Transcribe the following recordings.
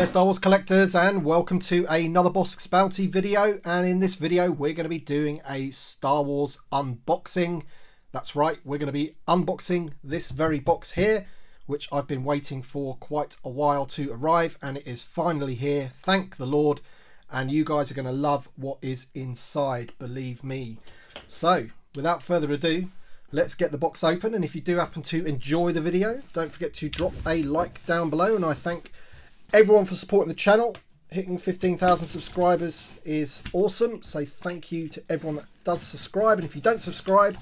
there Star Wars collectors and welcome to another Bossk Bounty video. And in this video we're going to be doing a Star Wars unboxing. That's right, we're going to be unboxing this very box here which I've been waiting for quite a while to arrive and it is finally here, thank the Lord. And you guys are going to love what is inside, believe me. So without further ado let's get the box open. And if you do happen to enjoy the video don't forget to drop a like down below. And I thank everyone for supporting the channel. Hitting 15,000 subscribers is awesome. So thank you to everyone that does subscribe. And if you don't subscribe,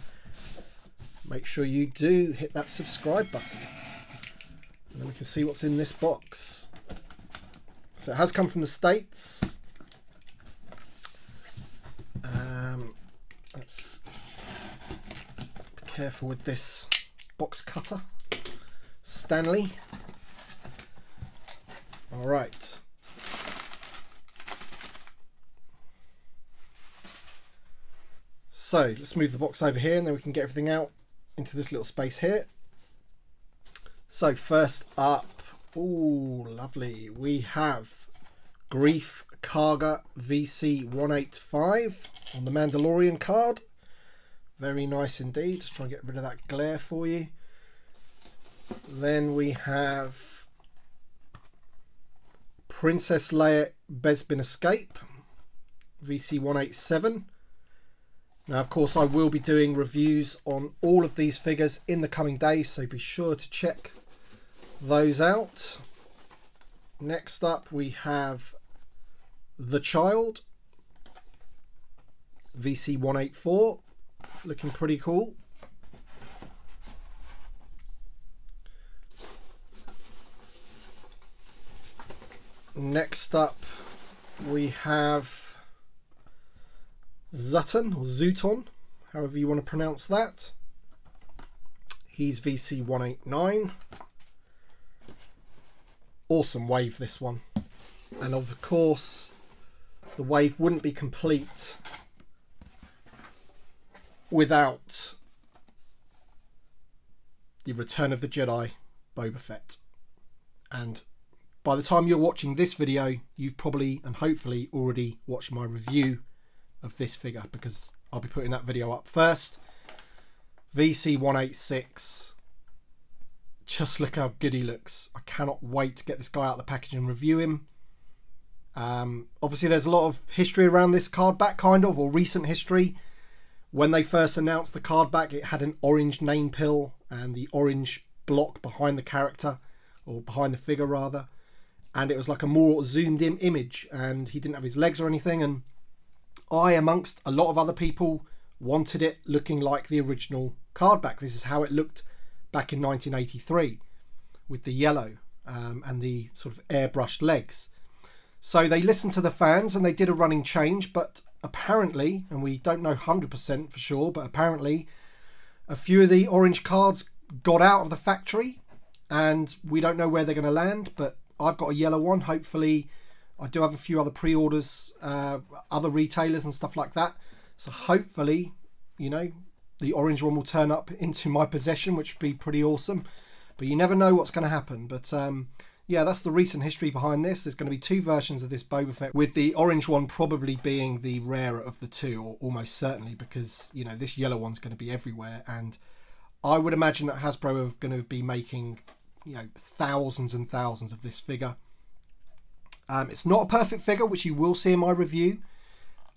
make sure you do hit that subscribe button. And then we can see what's in this box. So it has come from the States. Um, let's be careful with this box cutter. Stanley. All right. So let's move the box over here and then we can get everything out into this little space here. So first up, oh lovely, we have Greef Karga VC185 on the Mandalorian card. Very nice indeed. Just try and get rid of that glare for you. Then we have Princess Leia Bespin Escape VC187. Now, of course, I will be doing reviews on all of these figures in the coming days, so be sure to check those out. Next up, we have The Child VC184, looking pretty cool. Next up, we have Zutton or Zuton, however you want to pronounce that. He's VC 189. Awesome wave, this one. And of course, the wave wouldn't be complete without the Return of the Jedi Boba Fett. And by the time you're watching this video, you've probably and hopefully already watched my review of this figure because I'll be putting that video up first. VC186. Just look how good he looks. I cannot wait to get this guy out of the package and review him. Um, obviously, there's a lot of history around this card back, kind of, or recent history. When they first announced the card back, it had an orange name pill and the orange block behind the character, or behind the figure rather and it was like a more zoomed in image and he didn't have his legs or anything and I amongst a lot of other people wanted it looking like the original card back. This is how it looked back in 1983 with the yellow um, and the sort of airbrushed legs. So they listened to the fans and they did a running change but apparently and we don't know 100% for sure but apparently a few of the orange cards got out of the factory and we don't know where they're going to land but I've got a yellow one. Hopefully, I do have a few other pre-orders, uh, other retailers and stuff like that. So hopefully, you know, the orange one will turn up into my possession, which would be pretty awesome. But you never know what's going to happen. But um, yeah, that's the recent history behind this. There's going to be two versions of this Boba Fett, with the orange one probably being the rarer of the two, or almost certainly, because you know this yellow one's going to be everywhere, and I would imagine that Hasbro are going to be making you know thousands and thousands of this figure. Um, it's not a perfect figure, which you will see in my review.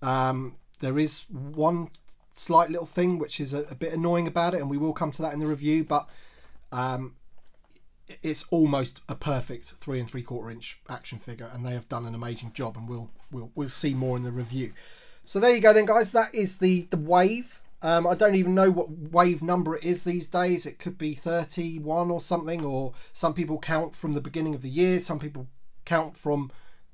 Um, there is one slight little thing which is a, a, bit annoying about it, and we will come to that in the review. But um, it's almost a perfect three and three quarter inch action figure, and they have done an amazing job, and we'll we'll we'll see more in the review. So there you go, then, guys. That is the the wave. Um, I don't even know what wave number it is these days. It could be 31 or something, or some people count from the beginning of the year. Some people count from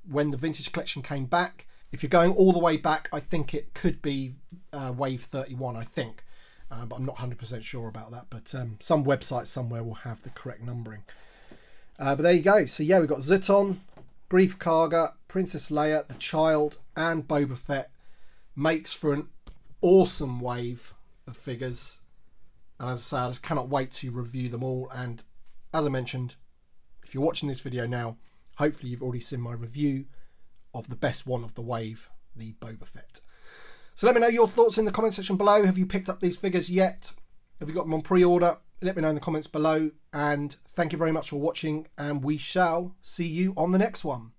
when the vintage collection came back. If you're going all the way back, I think it could be uh, wave 31, I think. Uh, but I'm not 100% sure about that. But um, some website somewhere will have the correct numbering. Uh, but there you go. So yeah, we've got Zuton, Greef Karga, Princess Leia, The Child, and Boba Fett. Makes for an awesome wave of figures. And as I say, I just cannot wait to review them all. And as I mentioned, if you're watching this video now, hopefully you've already seen my review of the best one of the wave, the Boba Fett. So let me know your thoughts in the comment section below. Have you picked up these figures yet? Have you got them on pre-order? Let me know in the comments below. And thank you very much for watching. And we shall see you on the next one.